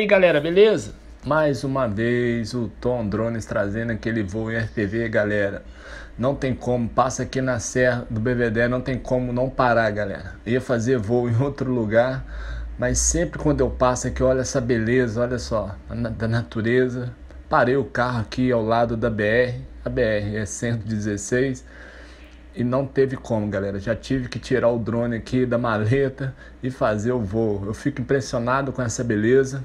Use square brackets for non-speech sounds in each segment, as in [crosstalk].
aí galera, beleza? Mais uma vez o Tom Drones trazendo aquele voo em FPV, galera. Não tem como, passa aqui na serra do BVD, não tem como não parar, galera. Ia fazer voo em outro lugar, mas sempre quando eu passo aqui, olha essa beleza, olha só, da natureza. Parei o carro aqui ao lado da BR, a BR é 116 e não teve como, galera. Já tive que tirar o drone aqui da maleta e fazer o voo. Eu fico impressionado com essa beleza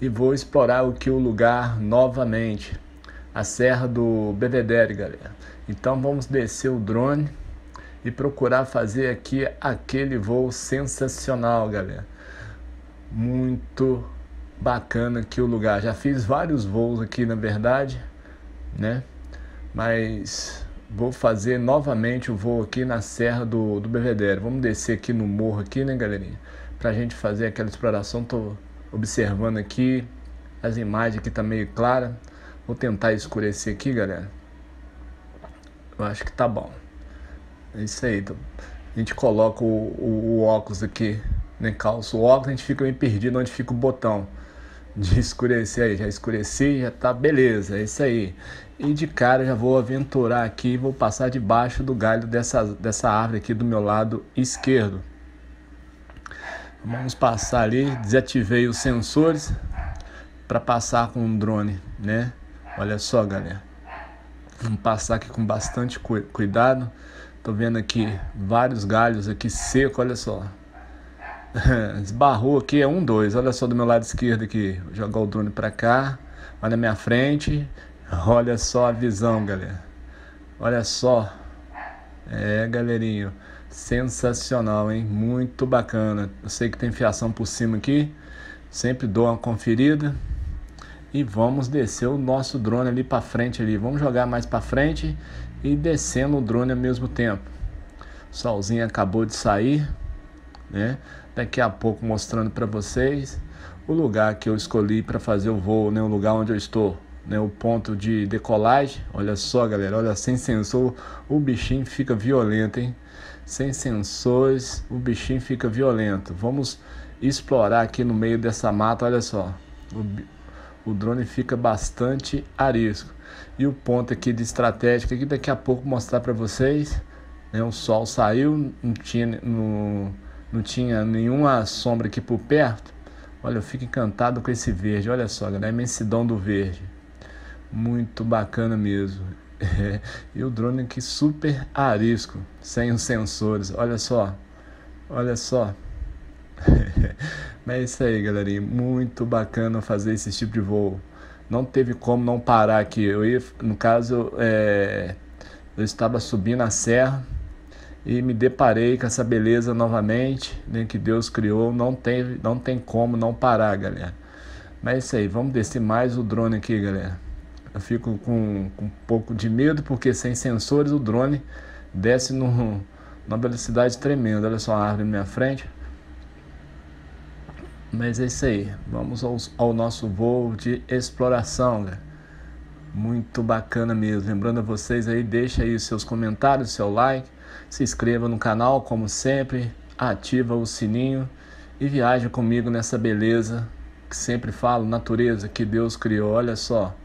e vou explorar aqui o lugar novamente. A Serra do Belvedere, galera. Então vamos descer o drone e procurar fazer aqui aquele voo sensacional, galera. Muito bacana aqui o lugar. Já fiz vários voos aqui, na verdade, né? Mas vou fazer novamente o voo aqui na Serra do, do Belvedere. Vamos descer aqui no morro aqui, né, galerinha? Pra gente fazer aquela exploração. Tô observando aqui. As imagens aqui tá meio clara. Vou tentar escurecer aqui, galera. Eu acho que tá bom. É isso aí. Então, a gente coloca o, o, o óculos aqui, né? Calça o óculos, a gente fica meio perdido onde fica o botão de [laughs] escurecer aí. Já escureci, já tá beleza. É isso aí. E de cara já vou aventurar aqui, vou passar debaixo do galho dessa, dessa árvore aqui do meu lado esquerdo. Vamos passar ali, desativei os sensores para passar com o drone, né? Olha só, galera. Vamos passar aqui com bastante cu cuidado. Tô vendo aqui vários galhos aqui seco, olha só. [laughs] Esbarrou aqui, é um, dois. Olha só do meu lado esquerdo aqui. Vou jogar o drone para cá. Olha a minha frente. Olha só a visão, galera. Olha só. É, galerinho. Sensacional, hein? Muito bacana. Eu sei que tem fiação por cima aqui. Sempre dou uma conferida. E vamos descer o nosso drone ali para frente ali. Vamos jogar mais para frente e descendo o drone ao mesmo tempo. O solzinho acabou de sair, né? Daqui a pouco mostrando para vocês o lugar que eu escolhi para fazer o voo, né? O lugar onde eu estou né, o ponto de decolagem. Olha só, galera, olha, sem sensor o bichinho fica violento, hein? Sem sensores o bichinho fica violento. Vamos explorar aqui no meio dessa mata, olha só. O, o drone fica bastante arisco. E o ponto aqui de estratégica que daqui a pouco mostrar para vocês. Né, o sol saiu, não tinha, não, não tinha nenhuma sombra aqui por perto. Olha, eu fico encantado com esse verde. Olha só, galera, a imensidão do verde. Muito bacana mesmo. É, e o drone aqui super arisco, sem os sensores. Olha só, olha só. [laughs] Mas é isso aí, galerinha. Muito bacana fazer esse tipo de voo. Não teve como não parar aqui. Eu ia, no caso, é, eu estava subindo a serra e me deparei com essa beleza novamente, né, que Deus criou. Não tem, não tem como não parar, galera. Mas é isso aí. Vamos descer mais o drone aqui, galera. Eu fico com, com um pouco de medo porque sem sensores o drone desce no, numa velocidade tremenda. Olha só a árvore na minha frente. Mas é isso aí. Vamos ao, nosso voo de exploração, né? Muito bacana mesmo. Lembrando a vocês aí, deixa aí os seus comentários, seu like, se inscreva no canal, como sempre, ativa o sininho e viaja comigo nessa beleza que sempre falo, natureza que Deus criou. Olha só.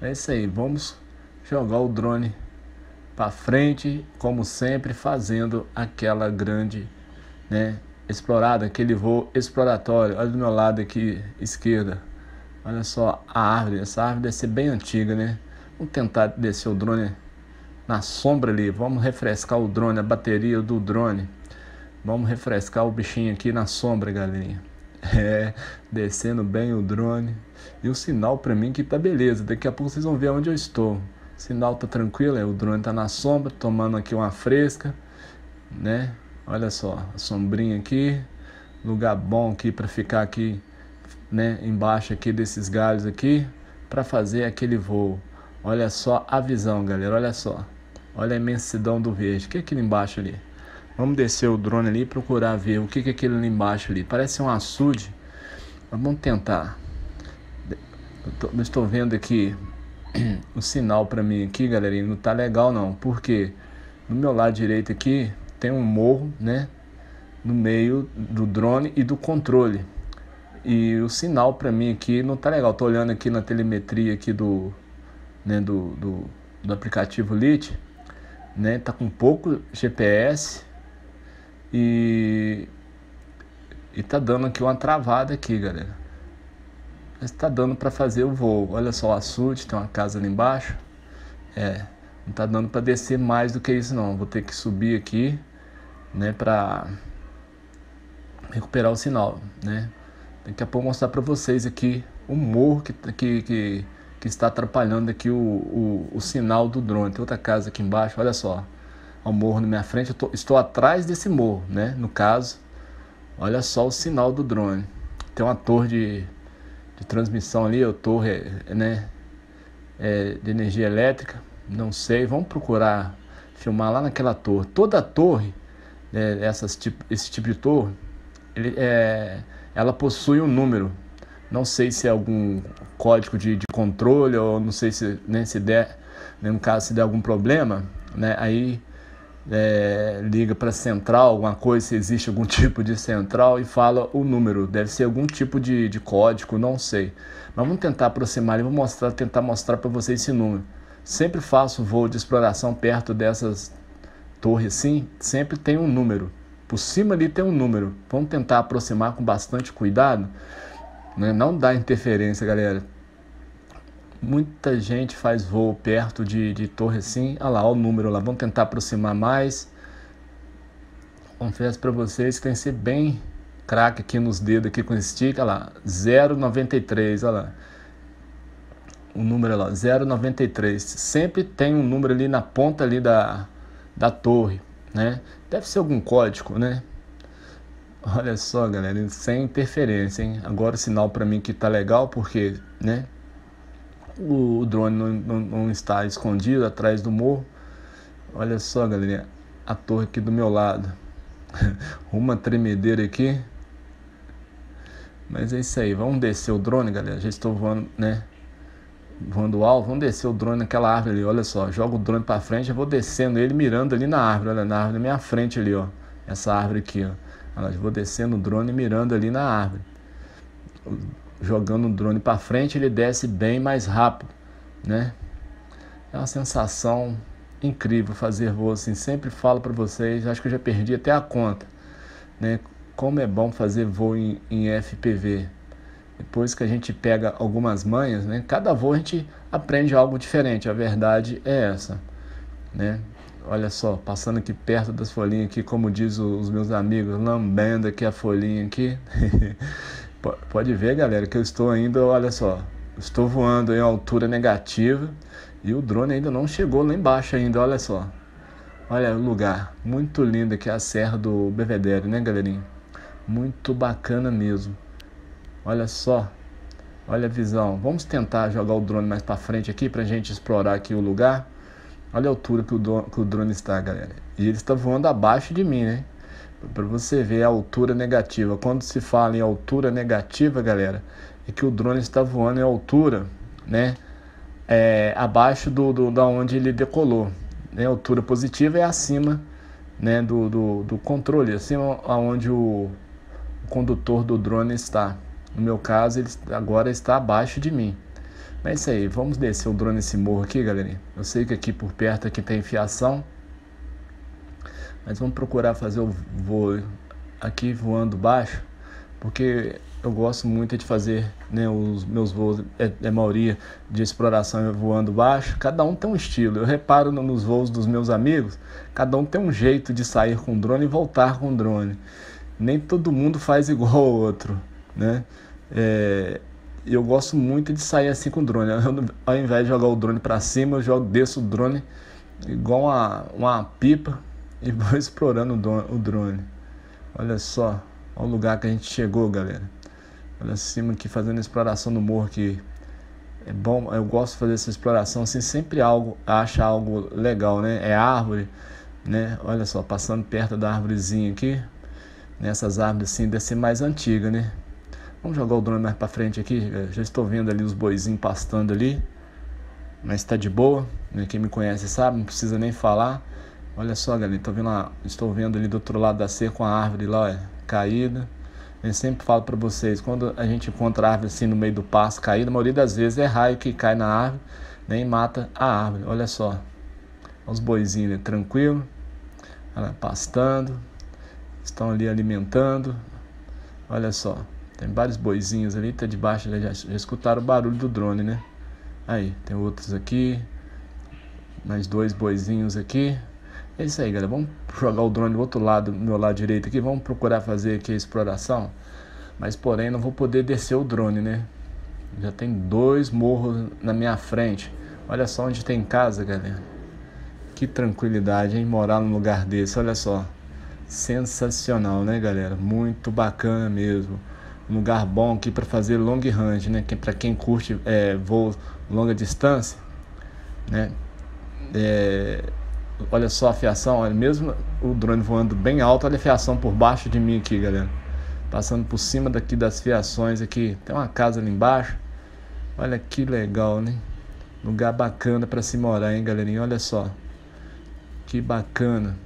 É isso aí, vamos jogar o drone para frente, como sempre, fazendo aquela grande, né, explorada, aquele voo exploratório. Olha do meu lado aqui, esquerda. Olha só a árvore, essa árvore deve ser bem antiga, né? Vamos tentar descer o drone na sombra ali. Vamos refrescar o drone, a bateria do drone. Vamos refrescar o bichinho aqui na sombra, galerinha. [laughs] É, descendo bem o drone. E o sinal para mim que tá beleza. Daqui a pouco vocês vão ver onde eu estou. O sinal tá tranquilo, é, o drone tá na sombra, tomando aqui uma fresca, né? Olha só, a sombrinha aqui, lugar bom aqui para ficar aqui, né, embaixo aqui desses galhos aqui, para fazer aquele voo. Olha só a visão, galera, olha só. Olha a imensidão do verde. O que é aquilo embaixo ali? Vamos descer o drone ali e procurar ver o que é aquilo ali embaixo ali. Parece um açude. Vamos tentar. Eu, eu estou vendo aqui [clears throat] o sinal para mim aqui, galerinha. Não tá legal não. Porque no meu lado direito aqui tem um morro, né? No meio do drone e do controle. E o sinal para mim aqui não tá legal. Tô olhando aqui na telemetria aqui do, né, do, do, do aplicativo LIT, né? Tá com pouco GPS e e tá dando aqui uma travada aqui, galera. Mas tá dando para fazer o voo. Olha só o açude, tem uma casa ali embaixo. É, não tá dando para descer mais do que isso não. Vou ter que subir aqui, né, para recuperar o sinal, né? Daqui a pouco mostrar para vocês aqui o morro que, que, que, que está atrapalhando aqui o, o, o, sinal do drone. Tem outra casa aqui embaixo, olha só. O morro na minha frente, eu tô, estou atrás desse morro, né? No caso, olha só o sinal do drone. Tem uma torre de, de transmissão ali, a torre, né? É, de energia elétrica, não sei. Vamos procurar filmar lá naquela torre. Toda torre, é, essas, tipo, esse tipo de torre, ele, é, ela possui um número. Não sei se é algum código de, de controle ou não sei se, né, se der, né, no caso, se der algum problema, né, aí é, liga para central, alguma coisa, se existe algum [laughs] tipo de central e fala o número. Deve ser algum tipo de, de código, não sei. Mas vamos tentar aproximar e vou mostrar, tentar mostrar para vocês esse número. Sempre faço voo de exploração perto dessas torres assim, sempre tem um número. Por cima ali tem um número. Vamos tentar aproximar com bastante cuidado. Né? Não dá interferência, galera. Muita gente faz voo perto de, de torre assim. Olha lá, olha o número lá. Vamos tentar aproximar mais. Confesso para vocês que tem que ser bem craque aqui nos dedos aqui com esse stick. Olha lá, 093, olha lá. O número lá, 093. Sempre tem um número ali na ponta ali da, da torre né? Deve ser algum código, né? Olha só, galera, sem interferência, hein? Agora o sinal para mim que tá legal porque, né? O, drone não, não, não, está escondido atrás do morro. Olha só, galera, a torre aqui do meu lado. [laughs] Uma tremedeira aqui. Mas é isso aí, vamos descer o drone, galera. Já estou voando, né? voando alto, vamos descer o drone naquela árvore ali, olha só, joga o drone para frente, eu vou descendo ele mirando ali na árvore, olha na árvore na minha frente ali, ó, essa árvore aqui, ó. Eu vou descendo o drone mirando ali na árvore. Jogando o drone para frente, ele desce bem mais rápido, né? É uma sensação incrível fazer voo assim, sempre falo para vocês, acho que eu já perdi até a conta, né? Como é bom fazer voo em, em FPV depois que a gente pega algumas manhas, né? Cada voo a gente aprende algo diferente. A verdade é essa, né? Olha só, passando aqui perto das folhinhas aqui, como diz os meus amigos, lambendo aqui a folhinha aqui. [laughs] Pode ver, galera, que eu estou ainda, olha só, estou voando em altura negativa e o drone ainda não chegou lá embaixo ainda, olha só. Olha o lugar, muito lindo aqui a Serra do Bevedere, né, galerinha? Muito bacana mesmo. Olha só, olha a visão. Vamos tentar jogar o drone mais para frente aqui para a gente explorar aqui o lugar. Olha a altura que o drone está, galera. E ele está voando abaixo de mim, né? Para você ver a altura negativa. Quando se fala em altura negativa, galera, é que o drone está voando em altura, né? É, abaixo do, do da onde ele decolou. Né? Altura positiva é acima, né? Do, do, do controle, acima aonde o, o condutor do drone está. No meu caso, ele agora está abaixo de mim. Mas é isso aí, vamos descer o drone nesse morro aqui, galerinha. Eu sei que aqui por perto aqui tem fiação. Mas vamos procurar fazer o voo aqui voando baixo. Porque eu gosto muito de fazer né, os meus voos, é, é maioria de exploração voando baixo. Cada um tem um estilo. Eu reparo nos voos dos meus amigos, cada um tem um jeito de sair com drone e voltar com drone. Nem todo mundo faz igual ao outro, né? É, eu gosto muito de sair assim com o drone. Eu, ao invés de jogar o drone para cima, eu jogo, desço o drone igual uma, uma pipa e vou [laughs] explorando o drone. Olha só, olha o lugar que a gente chegou, galera. Olha cima aqui fazendo exploração no morro aqui. É bom, eu gosto de fazer essa exploração assim, sempre algo, acha algo legal, né? É árvore, né? Olha só, passando perto da árvorezinha aqui. Nessas árvores assim, deve ser mais antiga, né? Vamos jogar o drone mais para frente aqui. já estou vendo ali os boizinhos pastando ali. Mas está de boa. Né? Quem me conhece sabe, não precisa nem falar. Olha só, galera. Tô vendo lá, estou vendo ali do outro lado da cerca uma árvore lá, ó, caída. Eu sempre falo para vocês, quando a gente encontra árvore assim no meio do pasto caída, a maioria das vezes é raio que cai na árvore, nem mata a árvore. Olha só, os boizinhos né? tranquilo, pastando, estão ali alimentando. Olha só, tem vários boizinhos ali, tá debaixo, já, já escutaram o barulho do drone, né? Aí, tem outros aqui, mais dois boizinhos aqui. É isso aí, galera. Vamos jogar o drone do outro lado, do meu lado direito aqui. Vamos procurar fazer aqui a exploração. Mas, porém, não vou poder descer o drone, né? Já tem dois morros na minha frente. Olha só onde tem casa, galera. Que tranquilidade, hein? Morar num lugar desse. Olha só. Sensacional, né, galera? Muito bacana mesmo. Um lugar bom aqui para fazer long range, né? Para quem curte é, voo longa distância, né? É, Olha só a fiação, olha, mesmo o drone voando bem alto, olha a fiação por baixo de mim aqui, galera. Passando por cima daqui das fiações aqui. Tem uma casa ali embaixo. Olha que legal, né? Lugar bacana para se morar, hein, galerinha? Olha só. Que bacana.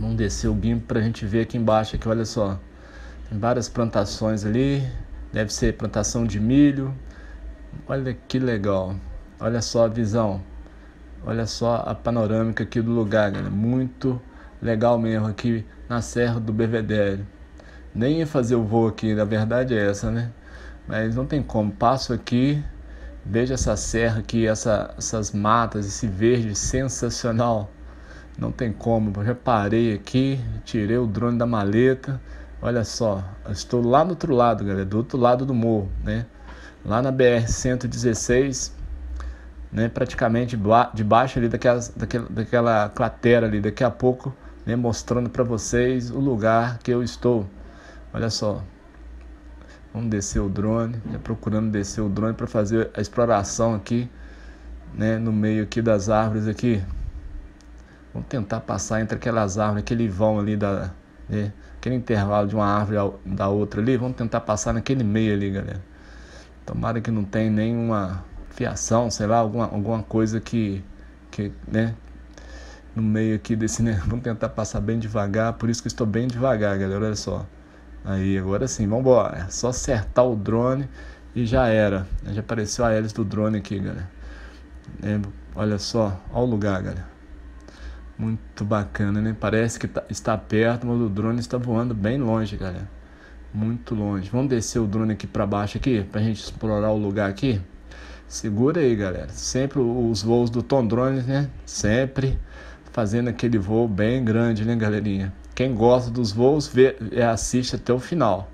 Vamos descer o guimpo pra gente ver aqui embaixo aqui, olha só. Tem várias plantações ali. Deve ser plantação de milho. Olha que legal. Olha só a visão. Olha só a panorâmica aqui do lugar, galera. Muito legal mesmo aqui na Serra do Belvedere. Nem ia fazer o voo aqui, na verdade é essa, né? Mas não tem como. Passo aqui, veja essa serra aqui, essa, essas matas, esse verde sensacional. Não tem como. Já parei aqui, tirei o drone da maleta. Olha só, estou lá do outro lado, galera, do outro lado do morro, né? Lá na BR 116 né, praticamente debaixo ali daquela, daquela, daquela cratera ali, daqui a pouco, né, mostrando para vocês o lugar que eu estou. Olha só, vamos descer o drone, né, procurando descer o drone para fazer a exploração aqui, né, no meio aqui das árvores aqui. Vamos tentar passar entre aquelas árvores, aquele vão ali da, né, aquele intervalo de uma árvore da outra ali, vamos tentar passar naquele meio ali, galera. Tomara que não tenha nenhuma fiação, sei lá, alguma, alguma coisa que, que, né, no meio aqui desse, né, [laughs] vamos tentar passar bem devagar, por isso que estou bem devagar, galera, olha só. Aí, agora sim, vamos embora, é só acertar o drone e já era. Já apareceu a hélice do drone aqui, galera. É, olha só, olha o lugar, galera. Muito bacana, né? Parece que tá, está perto, mas o drone está voando bem longe, galera. Muito longe. Vamos descer o drone aqui para baixo aqui, para a gente explorar o lugar aqui. Segura aí, galera. Sempre os voos do Tom Drones, né? Sempre fazendo aquele voo bem grande, né, galerinha? Quem gosta dos voos, vê, assiste até o final.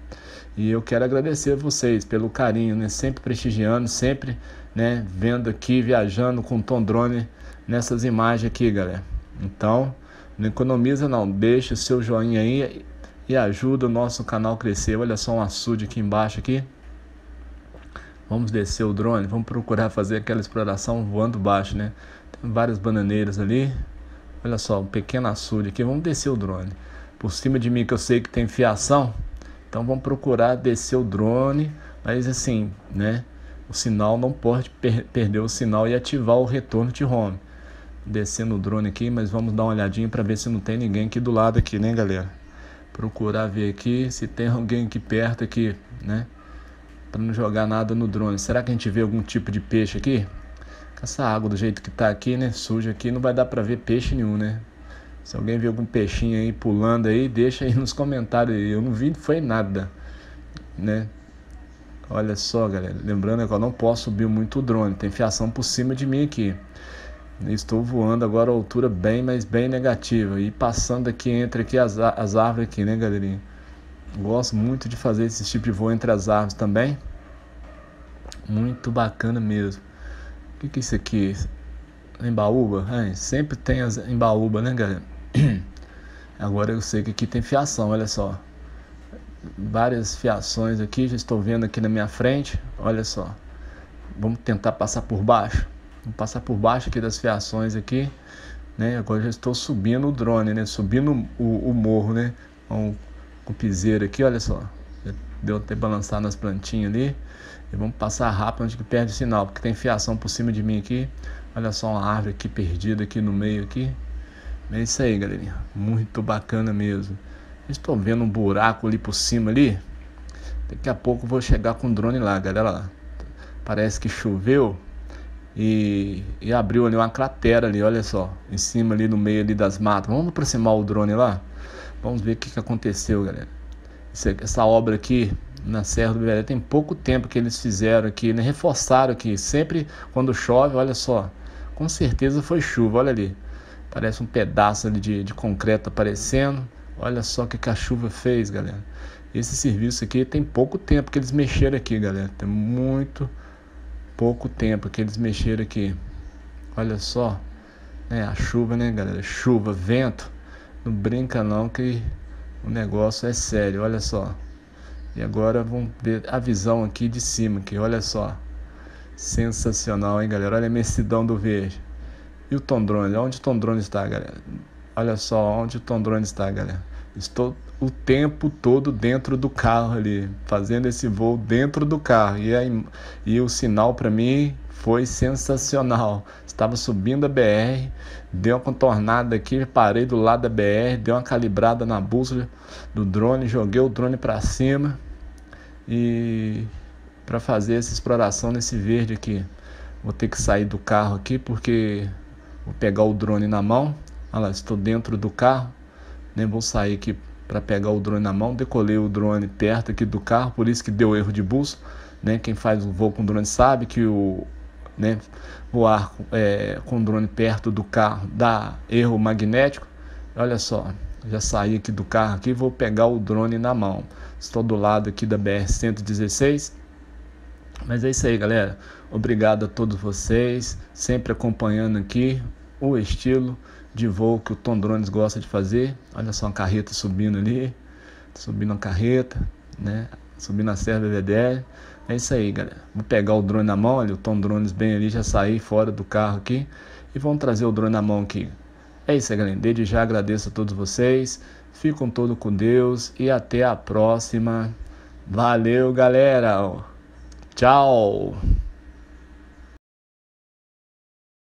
E eu quero agradecer a vocês pelo carinho, né? Sempre prestigiando, sempre, né? Vendo aqui, viajando com o Tom Drone nessas imagens aqui, galera. Então, não economiza não, deixa o seu joinha aí e ajuda o nosso canal a crescer. Olha só um açude aqui embaixo aqui. Vamos descer o drone, vamos procurar fazer aquela exploração voando baixo, né? Tem várias bananeiras ali. Olha só, um pequeno açude aqui. Vamos descer o drone. Por cima de mim que eu sei que tem fiação, então vamos procurar descer o drone, mas assim, né? O sinal não pode per perder o sinal e ativar o retorno de home. Descendo o drone aqui, mas vamos dar uma olhadinha para ver se não tem ninguém aqui do lado aqui, né, galera? Procurar ver aqui se tem alguém aqui perto aqui, né? Para não jogar nada no drone. Será que a gente vê algum tipo de peixe aqui? Com essa água do jeito que tá aqui, né? Suja aqui, não vai dar para ver peixe nenhum, né? Se alguém vê algum peixinho aí pulando aí, deixa aí [laughs] nos comentários. Eu não vi, foi nada, né? Olha só, galera. Lembrando que eu não posso subir muito o drone. Tem fiação por cima de mim aqui. Estou voando agora a altura bem, mas bem negativa. E passando aqui entre aqui as, as árvores aqui, né, galerinha? Gosto muito de fazer esse tipo de voo entre as árvores também. Muito bacana mesmo. O que, que é isso aqui? Embaúba? É, sempre tem as embaúba, né, galera? [clears throat] Agora eu sei que aqui tem fiação, olha só. Várias fiações aqui, já estou vendo aqui na minha frente. Olha só. Vamos tentar passar por baixo. Vamos passar por baixo aqui das fiações aqui. Né? Agora já estou subindo o drone, né? Subindo o, o morro, né? Vamos com o piseiro aqui, olha só. Deu até balançar nas plantinhas ali. E vamos passar rápido onde que perde o sinal, porque tem fiação por cima de mim aqui. Olha só uma árvore aqui perdida aqui no meio aqui. É isso aí, galerinha. Muito bacana mesmo. Estou vendo um buraco ali por cima ali. Daqui a pouco vou chegar com o drone lá, galera. Parece que choveu e, e abriu ali uma cratera ali, olha só, em cima ali no meio ali das matas. Vamos aproximar o drone lá? Vamos ver o que, aconteceu, galera. essa obra aqui na Serra do Biberé tem pouco tempo que eles fizeram aqui, né? reforçaram aqui. Sempre quando chove, olha só, com certeza foi chuva, olha ali. Parece um pedaço ali de, de concreto aparecendo. Olha só o que, que a chuva fez, galera. Esse serviço aqui tem pouco tempo que eles mexeram aqui, galera. Tem muito pouco tempo que eles mexeram aqui. Olha só, né? A chuva, né, galera? Chuva, vento. Não brinca não que o negócio é sério. Olha só. E agora vamos ver a visão aqui de cima, que olha só. Sensacional, hein, galera? Olha a imensidão do verde. E o Tondrone? Onde o Tondrone está, galera? Olha só onde o Tondrone está, galera. Estou o tempo todo dentro do carro ali, fazendo esse voo dentro do carro. E, aí, e o sinal para mim foi sensacional. Estava subindo a BR, dei uma contornada aqui, parei do lado da BR, dei uma calibrada na bússola do drone, joguei o drone para cima e para fazer essa exploração nesse verde aqui. Vou ter que sair do carro aqui porque Vou pegar o drone na mão. Olha lá, estou dentro do carro. Nem vou sair aqui para pegar o drone na mão. Decolei o drone perto aqui do carro, por isso que deu erro de bússola. Né? Quem faz o voo com drone sabe que o né, voar é, com drone perto do carro dá erro magnético. Olha só, já saí aqui do carro aqui, vou pegar o drone na mão. Estou do lado aqui da BR 116 mas é isso aí, galera. Obrigado a todos vocês, sempre acompanhando aqui o estilo de voo que o Tom Drones gosta de fazer. Olha só uma carreta subindo ali, subindo a carreta, né? Subindo a Serra BVDL. É isso aí, galera. Vou pegar o drone na mão, ali, o Tom Drones bem ali, já saí fora do carro aqui e vamos trazer o drone na mão aqui. É isso aí, galera. Desde já agradeço a todos vocês. Fiquem todos com Deus e até a próxima. Valeu, galera! Tchau!